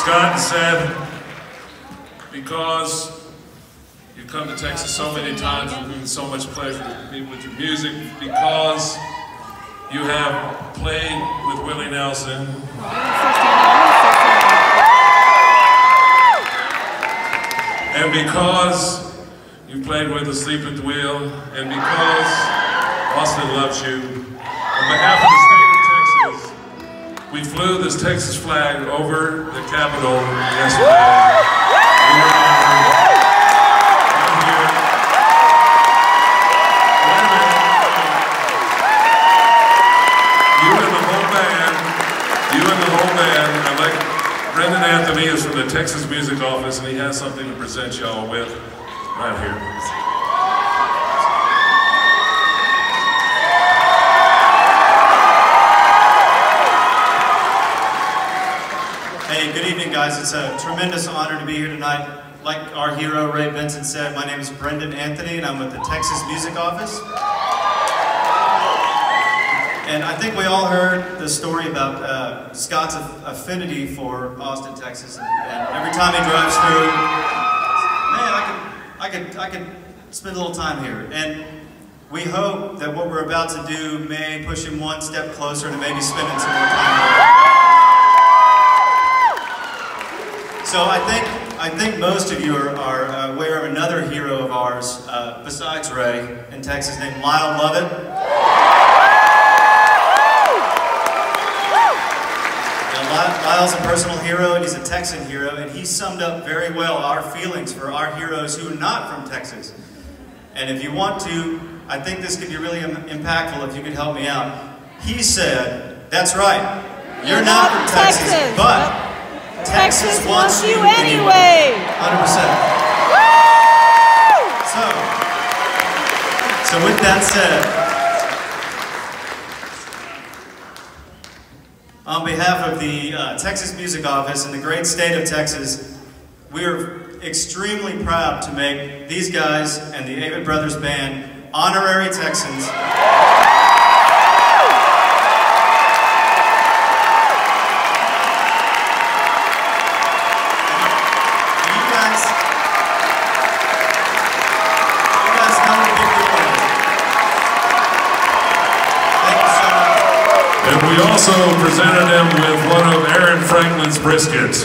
Scott said, because you've come to Texas so many times and been so much pleasure with your music, because you have played with Willie Nelson, and because you played with Asleep at the Wheel, and because Austin loves you, on behalf of the we flew this Texas flag over the Capitol yesterday. We were honored. I'm here. Wait a minute. You and the whole band, you and the whole band, I'd like, Brendan Anthony is from the Texas Music Office and he has something to present y'all with right here. Guys. It's a tremendous honor to be here tonight. Like our hero Ray Benson said, my name is Brendan Anthony, and I'm with the Texas Music Office. And I think we all heard the story about uh, Scott's affinity for Austin, Texas. And, and every time he drives through, man, I could, I could, I could spend a little time here. And we hope that what we're about to do may push him one step closer to maybe spending some more time here. So I think I think most of you are, are uh, aware of another hero of ours uh, besides Ray in Texas named Lyle Lovett. Now, Ly- Lyle's a personal hero and he's a Texan hero, and he summed up very well our feelings for our heroes who are not from Texas. And if you want to, I think this could be really impactful if you could help me out. He said, "That's right, you're not from Texas, but." Texas wants you anyway. 100%. So, so with that said, on behalf of the uh, Texas Music Office and the great state of Texas, we are extremely proud to make these guys and the Avett Brothers Band honorary Texans. We also presented him with one of Aaron Franklin's briskets.